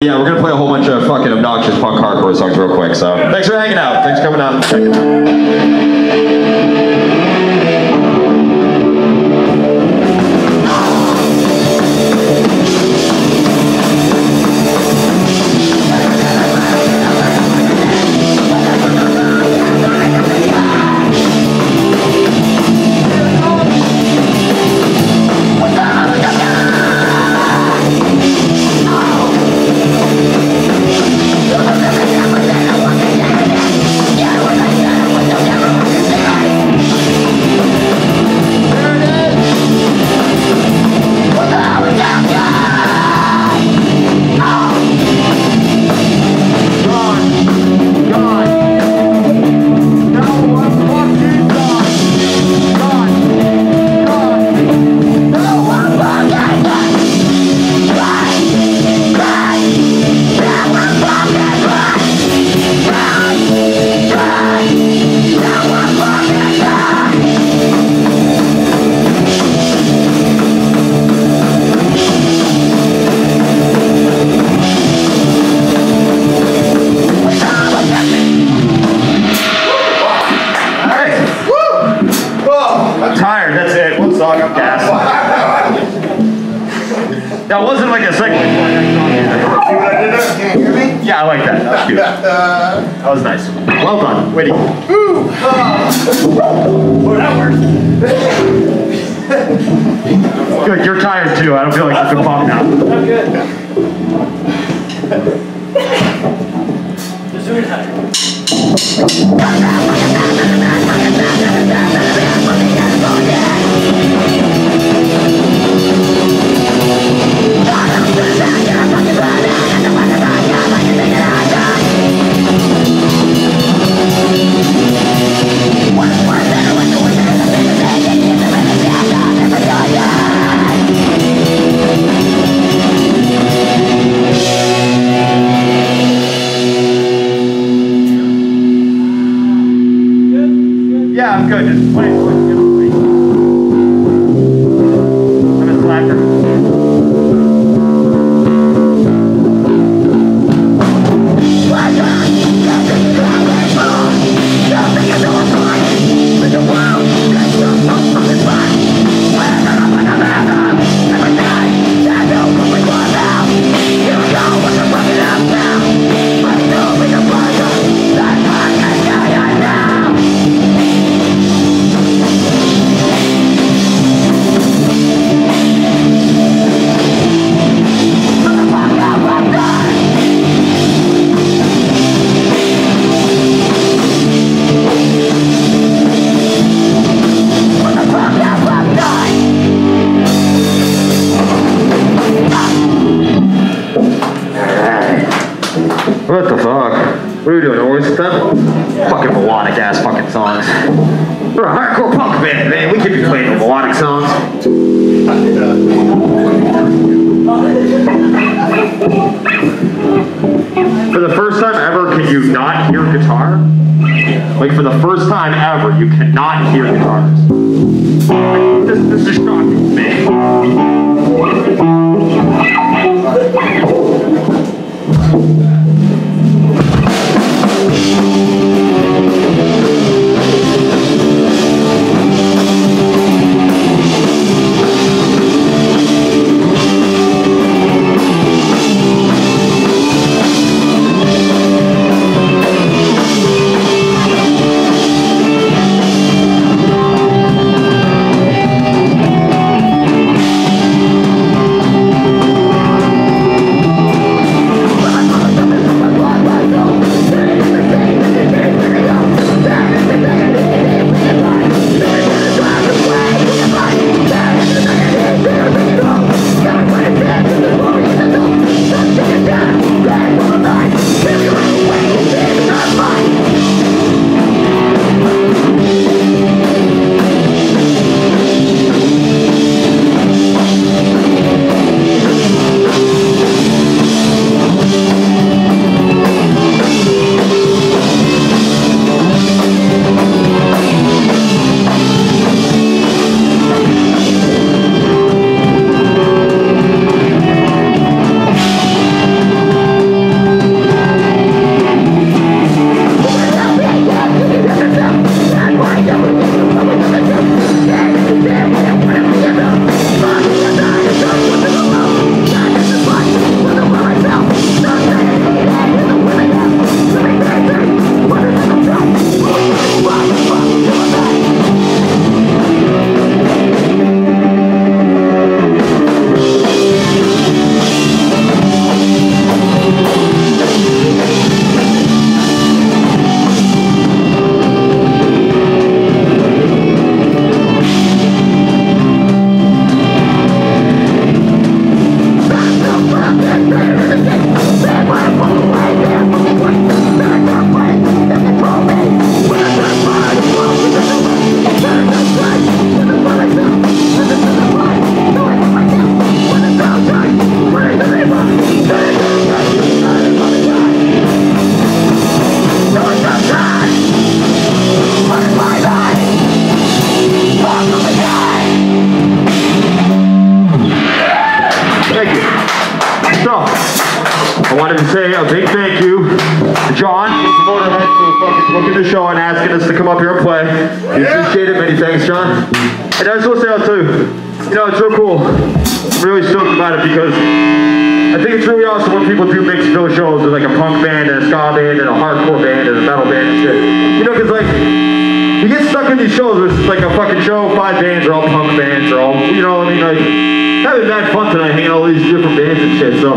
Yeah, we're gonna play a whole bunch of fucking obnoxious punk hardcore songs real quick. So thanks for hanging out. Thanks for coming out Good. You're tired too. I don't feel like you can pump now. I'm good. Just doing that. What the fuck? What are you doing? Always stuff? Fucking melodic ass fucking songs. We're a hardcore punk band, man. We can be playing melodic songs. For the first time ever, can you not hear guitar? Like for the first time ever, you cannot hear guitars. This, this is shocking to me. Shows with like a punk band and a ska band and a hardcore band and a metal band and shit. You know, because like, you get stuck in these shows where it's like a fucking show, five bands are all punk bands, or all, you know I mean? Like, having that fun tonight, hanging all these different bands and shit, so.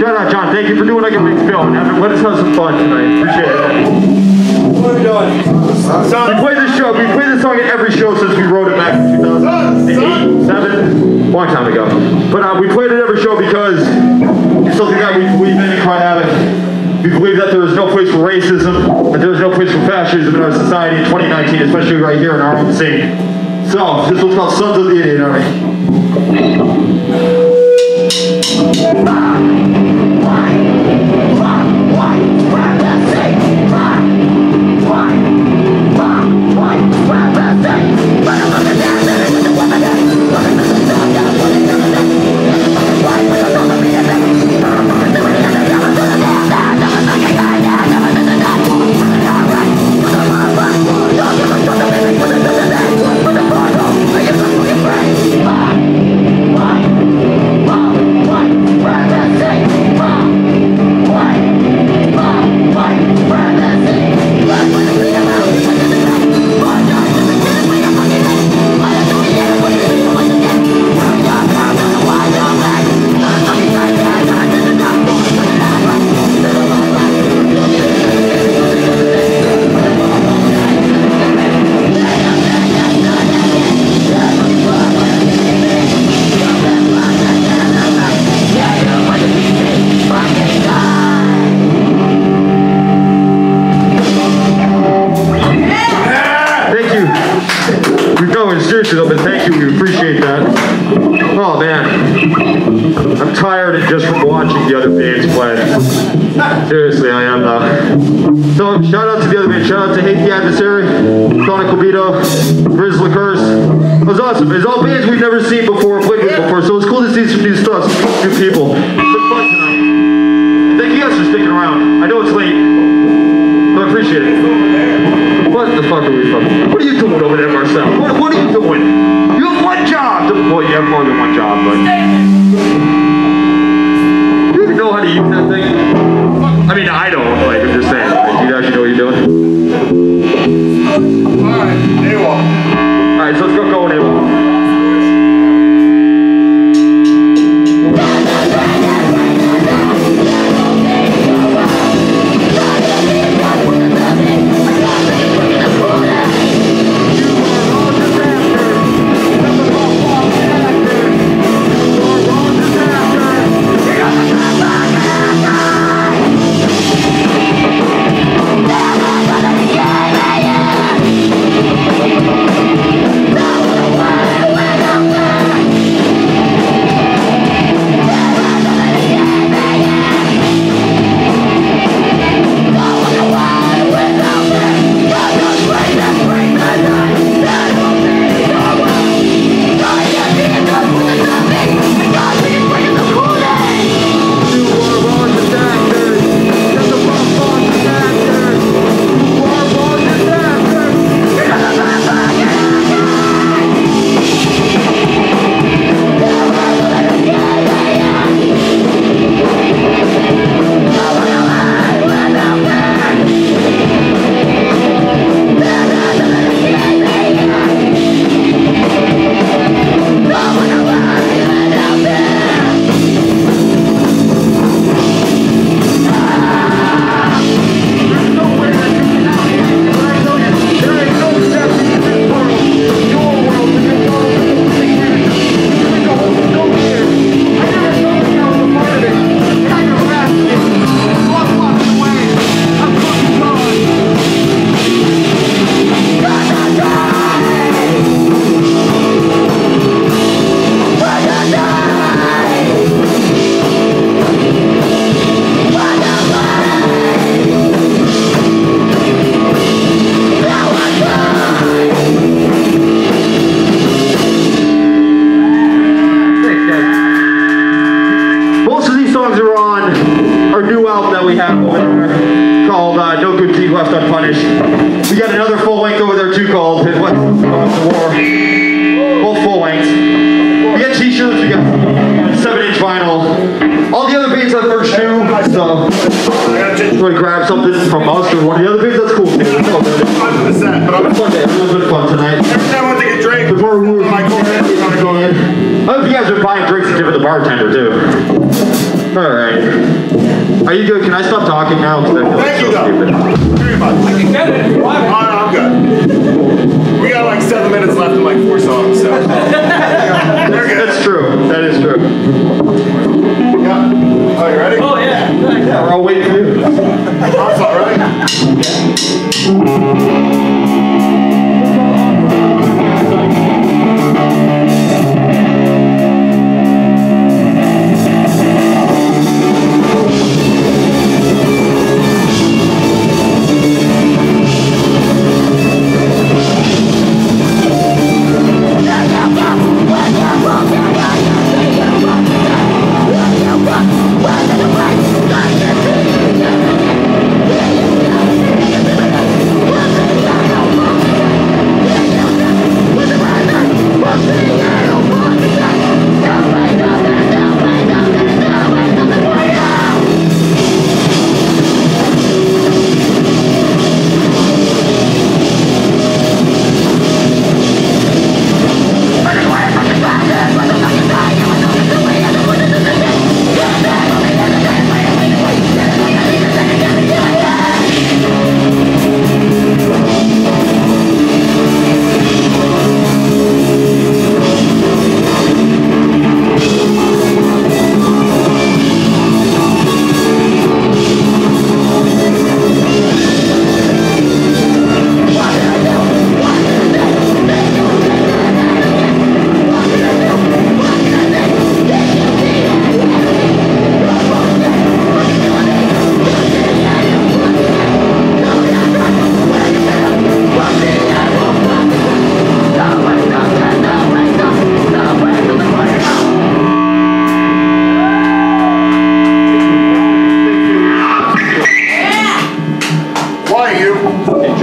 Shout out, John. Thank you for doing like a and having, let us have some fun tonight. Appreciate it. What are we doing? We play this show, we play this song at every show since we wrote it back in 2008, 7, long time ago. But uh, we played it at every show because it's something that we believe in in Cry Havoc. We believe that there is no place for racism, that there is no place for fascism in our society in 2019, especially right here in our own scene. So, this one's called Sons of the Indian Army. Thank it. What the fuck are we fucking? What are you doing over there, Marcel? What, what are you doing? You have one job. Well, you have more than one job, but.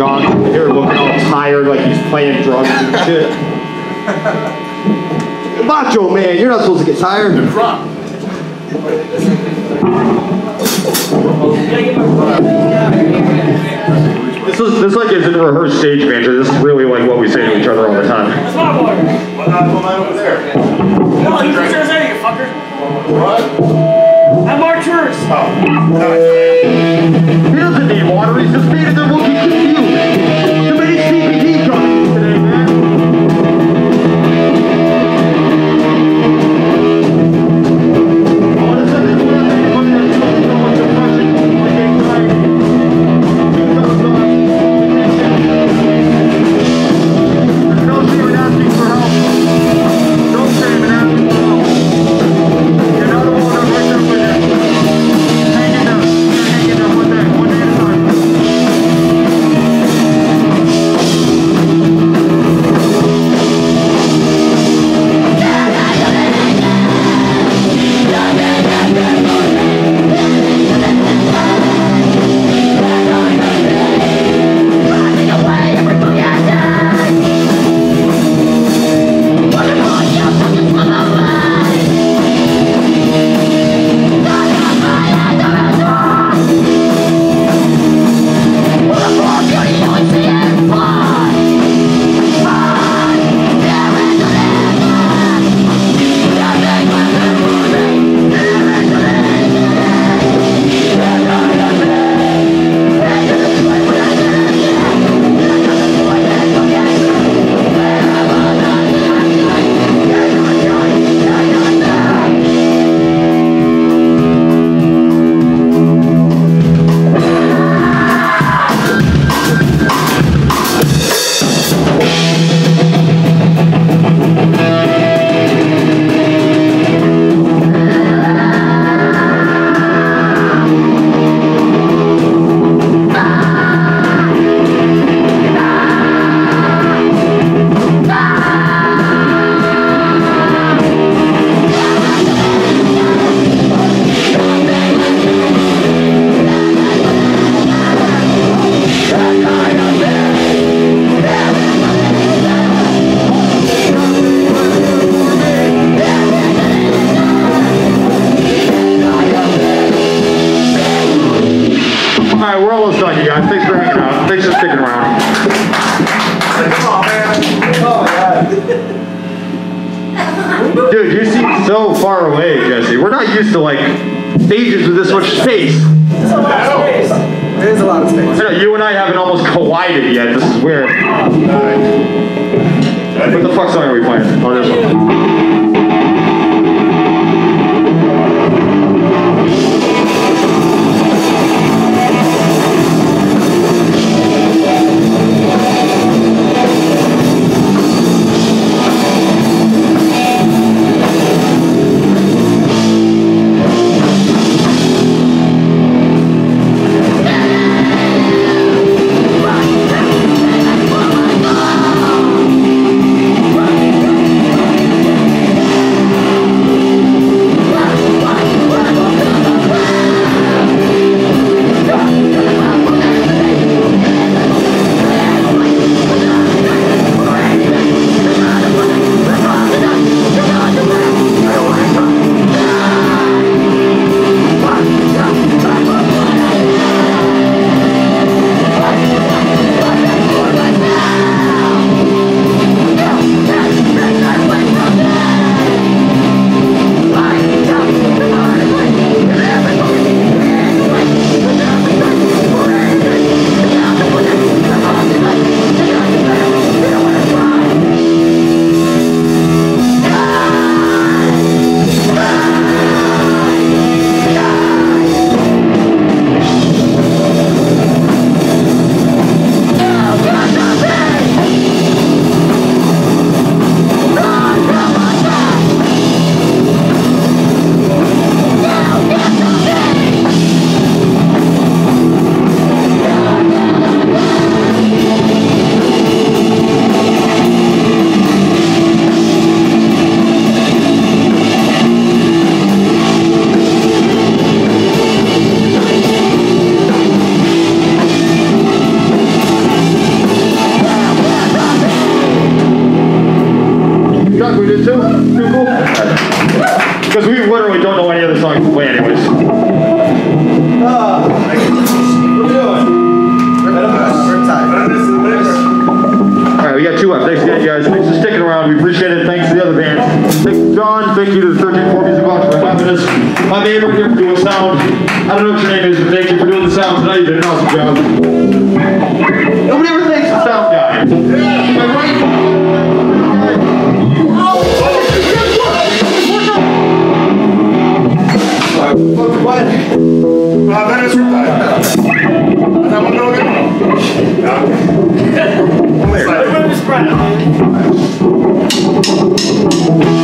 John here looking all tired like he's playing drugs and shit. Macho man, you're not supposed to get tired. This is this like isn't rehearsed stage banter. This is really like what we say to each other all the time. My. What over there? No, you fucker. What? I'm Archer's. Oh. He doesn't need water. He's just feeding the. Venice Riptide. Is that one